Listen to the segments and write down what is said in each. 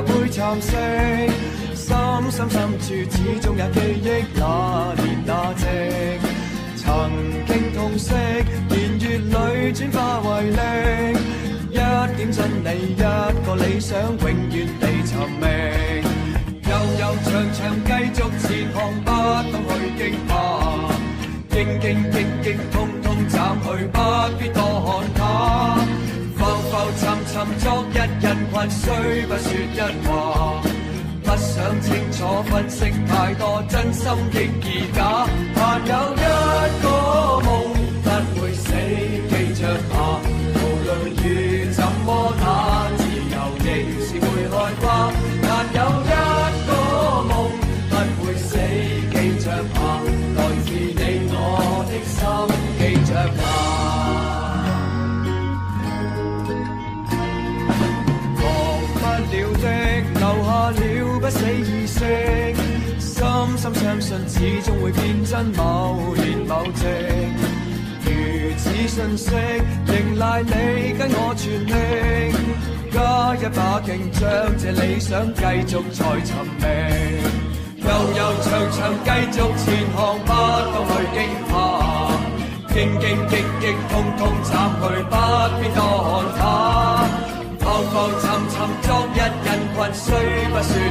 一杯残剩，深深深处始终也记忆那年那夕，曾经痛惜，年月里转化为力，一点真理，一个理想，永远地寻觅，悠悠长长，继续前行，不懂去惊怕，惊惊惊惊，通通斩去，不必多看。沉昨日人怨，虽不说一句话，不想清楚分析太多，真心的而假。盼有一个。死意识，深深相信，始终会变真。某年某夕，如此信息，仍赖你跟我全力，加一把劲，将这理想继续再寻觅。悠悠长长，继续前行，不去惊怕，兢兢兢兢通通斩去，不必多看他。浮浮沉沉，昨日人群虽不算。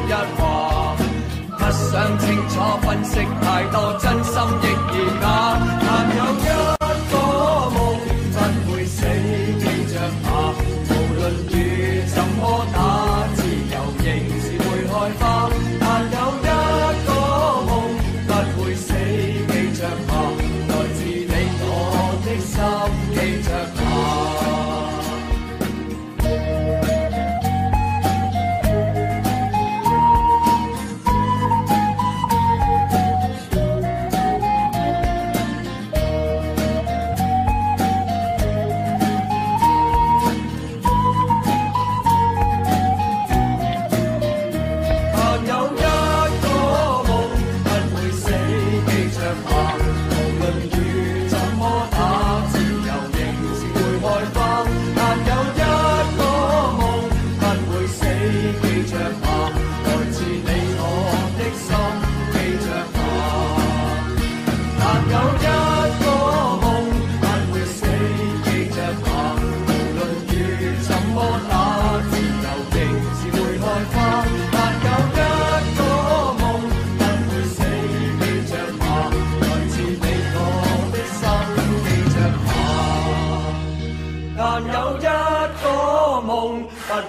想清楚，分析太多，真心亦如假，但有一。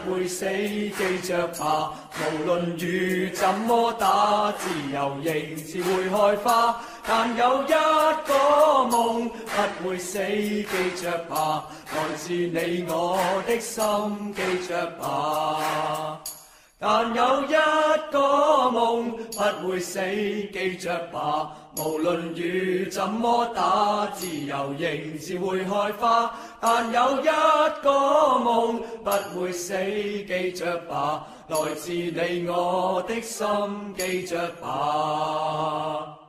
不会死，记着吧。无论雨怎么打，自由仍是会开花。但有一个梦不会死，记着吧。来自你我的心，记着吧。但有一个梦不会死，记着吧。无论雨怎么打，自由仍是会开花。但有一个梦不会死，记着吧，来自你我的心，记着吧。